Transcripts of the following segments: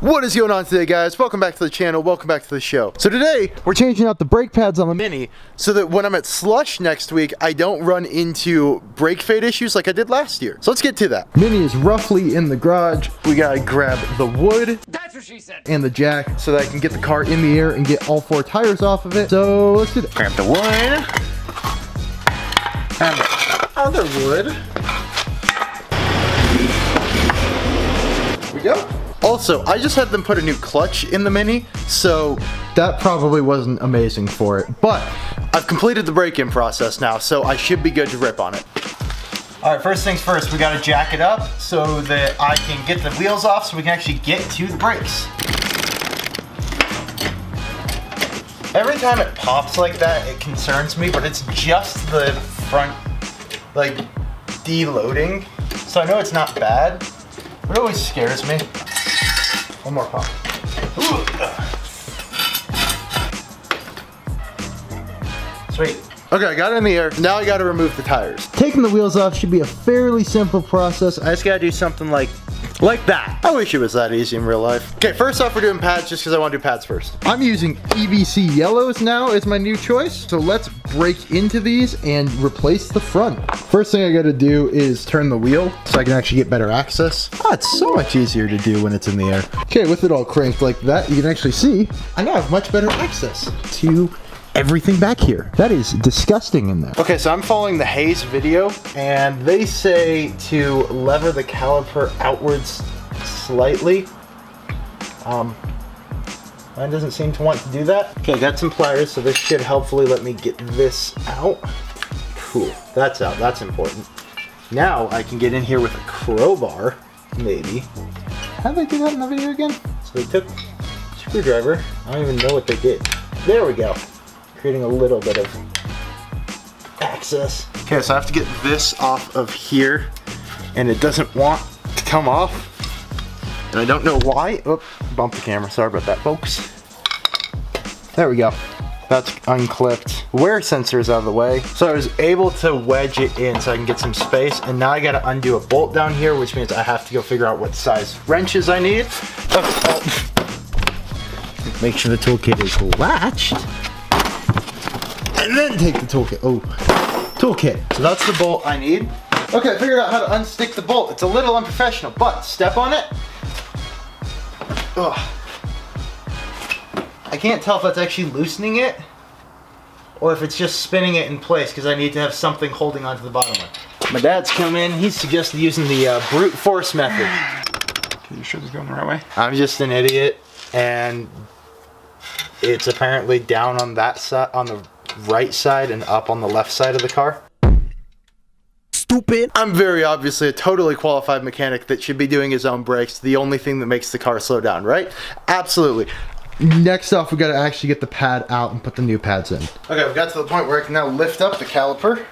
What is going on today guys? Welcome back to the channel, welcome back to the show. So today, we're changing out the brake pads on the Mini so that when I'm at Slush next week, I don't run into brake fade issues like I did last year. So let's get to that. Mini is roughly in the garage. We gotta grab the wood. That's what she said. And the jack so that I can get the car in the air and get all four tires off of it. So let's do that. Grab the wood. And the other wood. Here we go. Also, I just had them put a new clutch in the Mini, so that probably wasn't amazing for it. But I've completed the break-in process now, so I should be good to rip on it. All right, first things first, we gotta jack it up so that I can get the wheels off so we can actually get to the brakes. Every time it pops like that, it concerns me, but it's just the front, like, deloading. So I know it's not bad, but it always scares me. One more pop. Sweet. Okay, I got it in the air. Now I gotta remove the tires. Taking the wheels off should be a fairly simple process. I just gotta do something like like that. I wish it was that easy in real life. Okay, first off we're doing pads just because I want to do pads first. I'm using EBC yellows now as my new choice. So let's break into these and replace the front. First thing I gotta do is turn the wheel so I can actually get better access. Oh, it's so much easier to do when it's in the air. Okay, with it all cranked like that, you can actually see I now have much better access to everything back here. That is disgusting in there. Okay, so I'm following the Haynes video, and they say to lever the caliper outwards slightly. Um, mine doesn't seem to want to do that. Okay, got some pliers, so this should helpfully let me get this out. Cool, that's out, that's important. Now I can get in here with a crowbar, maybe. How did they do that in the video again? So they took screwdriver, I don't even know what they did. There we go creating a little bit of access. Okay, so I have to get this off of here and it doesn't want to come off. And I don't know why. Oh, bump the camera. Sorry about that, folks. There we go. That's unclipped. Wear sensors out of the way. So I was able to wedge it in so I can get some space. And now I gotta undo a bolt down here, which means I have to go figure out what size wrenches I need. Oh, oh. Make sure the toolkit is latched and then take the toolkit. Oh, toolkit. So that's the bolt I need. Okay, I figured out how to unstick the bolt. It's a little unprofessional, but step on it. Ugh. I can't tell if that's actually loosening it or if it's just spinning it in place because I need to have something holding onto the bottom of it. My dad's come in. He suggested using the uh, brute force method. Are you sure this is going the right way? I'm just an idiot and it's apparently down on that side, on the right side and up on the left side of the car. Stupid. I'm very obviously a totally qualified mechanic that should be doing his own brakes. The only thing that makes the car slow down, right? Absolutely. Next off, we gotta actually get the pad out and put the new pads in. Okay, we got to the point where I can now lift up the caliper,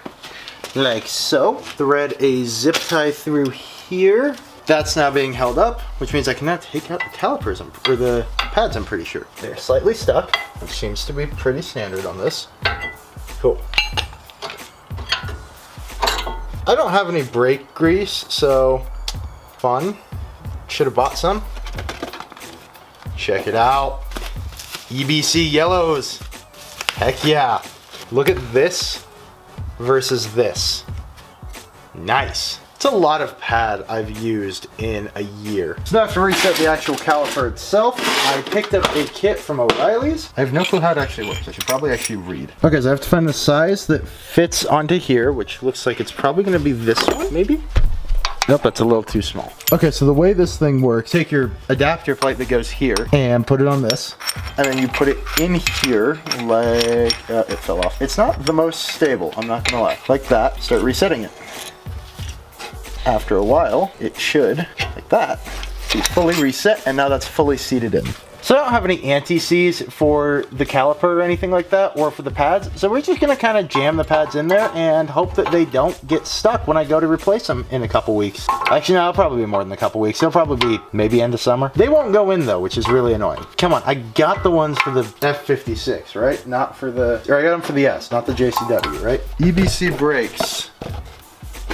like so. Thread a zip tie through here. That's now being held up, which means I can now take out the calipers, or the pads, I'm pretty sure. They're slightly stuck, which seems to be pretty standard on this. Cool. I don't have any brake grease, so fun. Should have bought some. Check it out. EBC yellows. Heck yeah. Look at this versus this. Nice. It's a lot of pad I've used in a year. So now I have to reset the actual caliper itself. I picked up a kit from O'Reilly's. I have no clue how it actually works. I should probably actually read. Okay, so I have to find the size that fits onto here, which looks like it's probably gonna be this one, maybe? Nope, that's a little too small. Okay, so the way this thing works, take your adapter plate that goes here and put it on this, and then you put it in here like, uh, it fell off. It's not the most stable, I'm not gonna lie. Like that, start resetting it after a while, it should, like that, be fully reset, and now that's fully seated in. So I don't have any anti-seize for the caliper or anything like that, or for the pads. So we're just gonna kind of jam the pads in there and hope that they don't get stuck when I go to replace them in a couple weeks. Actually, no, it'll probably be more than a couple weeks. It'll probably be maybe end of summer. They won't go in though, which is really annoying. Come on, I got the ones for the F56, right? Not for the, or I got them for the S, not the JCW, right? EBC brakes.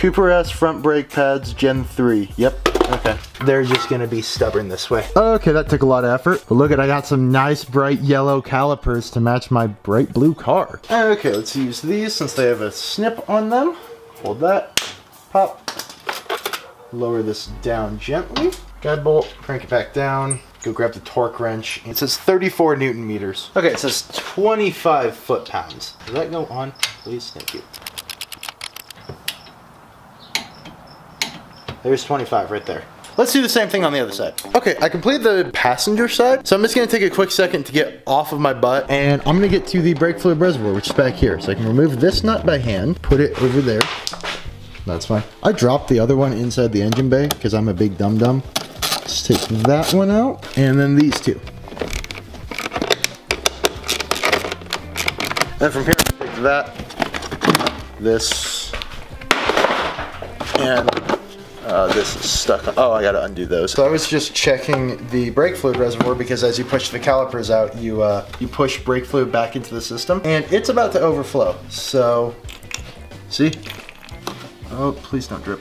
Cooper S front brake pads Gen 3. Yep. Okay. They're just gonna be stubborn this way. Okay, that took a lot of effort. But look at, I got some nice bright yellow calipers to match my bright blue car. Okay, let's use these since they have a snip on them. Hold that, pop. Lower this down gently. Guide bolt, crank it back down. Go grab the torque wrench. It says 34 newton meters. Okay, it says 25 foot pounds. Does that go on, please? Thank you. There's 25 right there. Let's do the same thing on the other side. Okay, I completed the passenger side, so I'm just gonna take a quick second to get off of my butt, and I'm gonna get to the brake fluid reservoir, which is back here. So I can remove this nut by hand, put it over there. That's fine. I dropped the other one inside the engine bay, because I'm a big dum-dum. Let's take that one out, and then these two. And from here, take that, this, and uh, this is stuck. Oh, I gotta undo those. So I was just checking the brake fluid reservoir because as you push the calipers out, you uh, you push brake fluid back into the system, and it's about to overflow. So, see? Oh, please don't drip.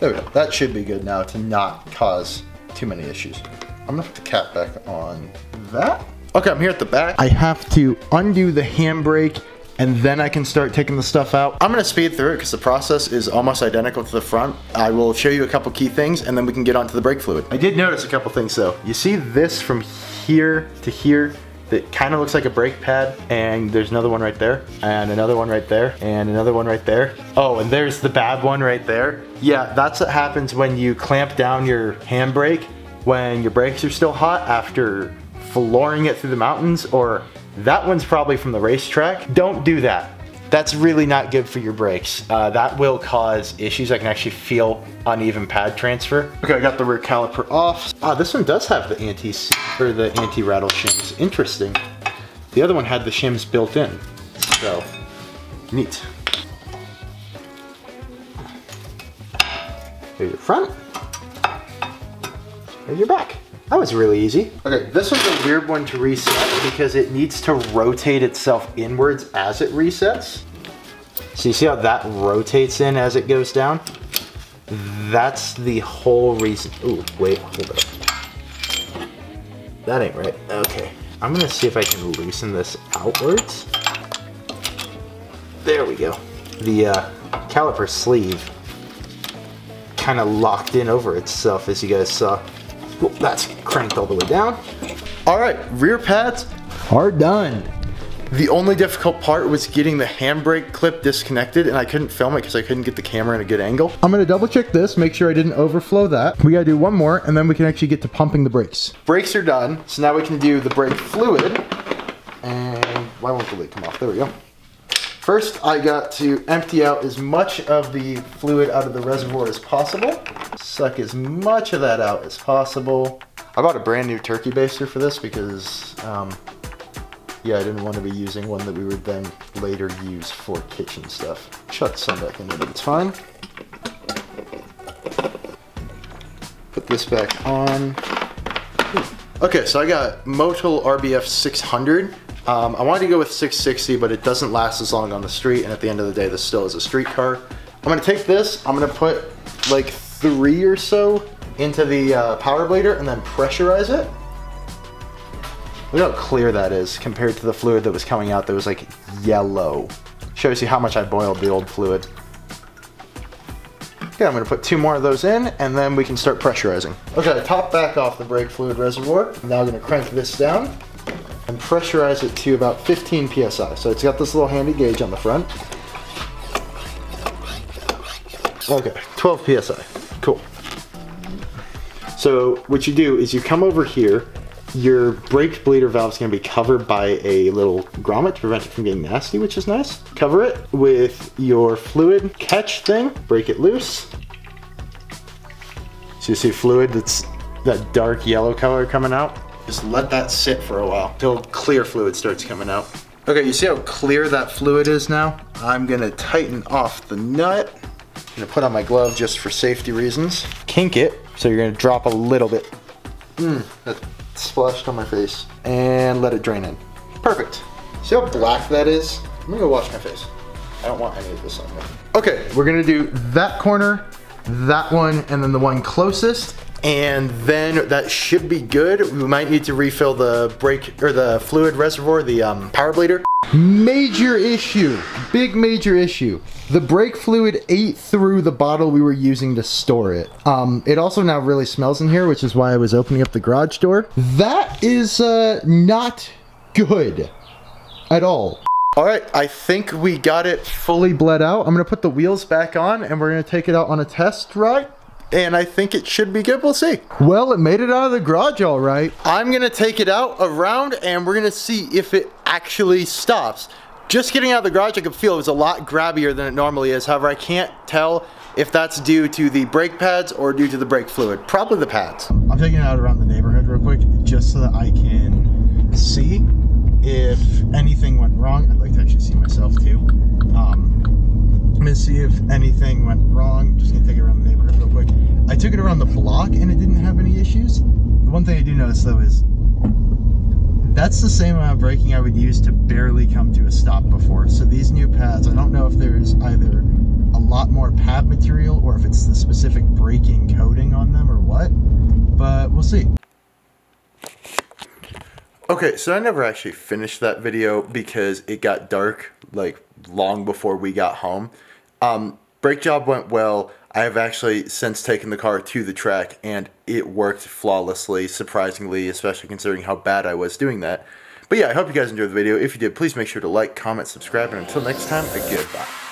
There we go. That should be good now to not cause too many issues. I'm gonna put the cap back on that. Okay, I'm here at the back. I have to undo the handbrake and then I can start taking the stuff out. I'm gonna speed through it because the process is almost identical to the front. I will show you a couple key things and then we can get onto the brake fluid. I did notice a couple things though. You see this from here to here? that kind of looks like a brake pad and there's another one right there and another one right there and another one right there. Oh, and there's the bad one right there. Yeah, that's what happens when you clamp down your handbrake when your brakes are still hot after flooring it through the mountains or that one's probably from the racetrack. Don't do that. That's really not good for your brakes. Uh, that will cause issues. I can actually feel uneven pad transfer. Okay, I got the rear caliper off. Ah, this one does have the anti or the anti-rattle shims. Interesting. The other one had the shims built in. So, neat. Here's your front. Here's your back. That was really easy. Okay, this was a weird one to reset because it needs to rotate itself inwards as it resets. So you see how that rotates in as it goes down? That's the whole reason. Ooh, wait, hold up. That ain't right. Okay. I'm gonna see if I can loosen this outwards. There we go. The uh, caliper sleeve kind of locked in over itself as you guys saw. Well, that's cranked all the way down. All right, rear pads are done. The only difficult part was getting the handbrake clip disconnected and I couldn't film it because I couldn't get the camera in a good angle. I'm gonna double check this, make sure I didn't overflow that. We gotta do one more and then we can actually get to pumping the brakes. Brakes are done, so now we can do the brake fluid. And why won't the lid come off? There we go. First, I got to empty out as much of the fluid out of the reservoir as possible. Suck as much of that out as possible. I bought a brand new turkey baster for this because, um, yeah, I didn't want to be using one that we would then later use for kitchen stuff. Shut some back in but it's fine. Put this back on. Okay, so I got Motul RBF 600. Um, I wanted to go with 660, but it doesn't last as long on the street, and at the end of the day, this still is a street car. I'm gonna take this, I'm gonna put like three or so into the uh, power bleeder and then pressurize it. Look how clear that is compared to the fluid that was coming out that was like yellow. Shows you how much I boiled the old fluid. Okay, I'm gonna put two more of those in and then we can start pressurizing. Okay, top back off the brake fluid reservoir. Now I'm gonna crank this down and pressurize it to about 15 psi. So it's got this little handy gauge on the front. Okay, 12 psi. Cool. So what you do is you come over here, your brake bleeder valve is going to be covered by a little grommet to prevent it from getting nasty, which is nice. Cover it with your fluid catch thing, break it loose. So you see fluid that's that dark yellow color coming out. Just let that sit for a while until clear fluid starts coming out. Okay, you see how clear that fluid is now? I'm gonna tighten off the nut. I'm gonna put on my glove just for safety reasons. Kink it, so you're gonna drop a little bit. Mmm, that splashed on my face. And let it drain in. Perfect. See how black that is? I'm gonna go wash my face. I don't want any of this on me. Okay, we're gonna do that corner, that one, and then the one closest. And then that should be good. We might need to refill the brake or the fluid reservoir, the um, power bleeder. Major issue, big major issue. The brake fluid ate through the bottle we were using to store it. Um, it also now really smells in here, which is why I was opening up the garage door. That is uh, not good at all. All right, I think we got it fully bled out. I'm gonna put the wheels back on and we're gonna take it out on a test ride and I think it should be good. We'll see. Well, it made it out of the garage all right. I'm gonna take it out around and we're gonna see if it actually stops. Just getting out of the garage, I could feel it was a lot grabbier than it normally is. However, I can't tell if that's due to the brake pads or due to the brake fluid. Probably the pads. I'm taking it out around the neighborhood real quick just so that I can see if anything went wrong. I'd like to actually see myself too. Um, I'm gonna see if anything went wrong. Just gonna take it around the neighborhood real quick. I took it around the block and it didn't have any issues. The one thing I do notice though is that's the same amount of braking I would use to barely come to a stop before. So these new pads, I don't know if there's either a lot more pad material or if it's the specific braking coating on them or what, but we'll see. Okay, so I never actually finished that video because it got dark like long before we got home. Um, brake job went well. I have actually since taken the car to the track and it worked flawlessly, surprisingly, especially considering how bad I was doing that. But yeah, I hope you guys enjoyed the video. If you did, please make sure to like, comment, subscribe, and until next time, a goodbye.